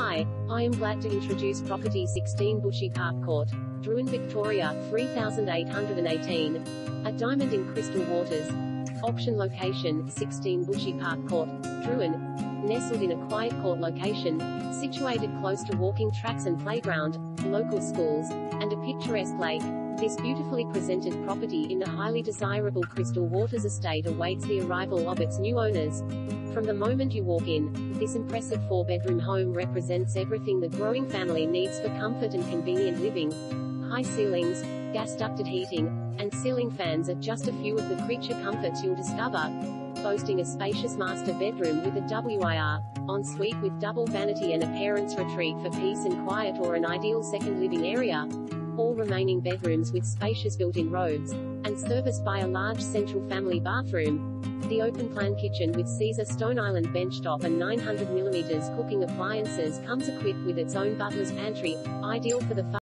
Hi, I am glad to introduce property 16 Bushy Park Court, Drouin, Victoria, 3818. A diamond in crystal waters. Option location, 16 Bushy Park Court, Drouin. Nestled in a quiet court location, situated close to walking tracks and playground, local schools, and a picturesque lake. This beautifully presented property in the highly desirable Crystal Waters estate awaits the arrival of its new owners. From the moment you walk in, this impressive four-bedroom home represents everything the growing family needs for comfort and convenient living. High ceilings, gas-ducted heating, and ceiling fans are just a few of the creature comforts you'll discover. Boasting a spacious master bedroom with a WIR ensuite with double vanity and a parent's retreat for peace and quiet or an ideal second living area. All remaining bedrooms with spacious built-in robes, and serviced by a large central family bathroom. The open-plan kitchen with Caesarstone Island benchtop and 900mm cooking appliances comes equipped with its own butler's pantry, ideal for the